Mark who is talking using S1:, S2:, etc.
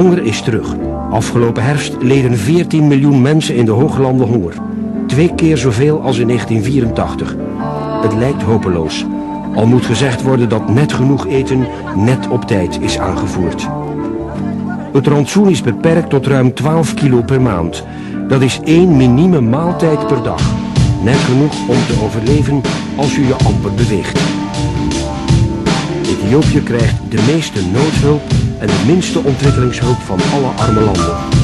S1: honger is terug. Afgelopen herfst leden 14 miljoen mensen in de hooglanden honger. Twee keer zoveel als in 1984. Het lijkt hopeloos. Al moet gezegd worden dat net genoeg eten net op tijd is aangevoerd. Het rantsoen is beperkt tot ruim 12 kilo per maand. Dat is één minieme maaltijd per dag. Net genoeg om te overleven als je je amper beweegt. Ethiopië krijgt de meeste noodhulp en de minste ontwikkelingshulp van alle arme landen.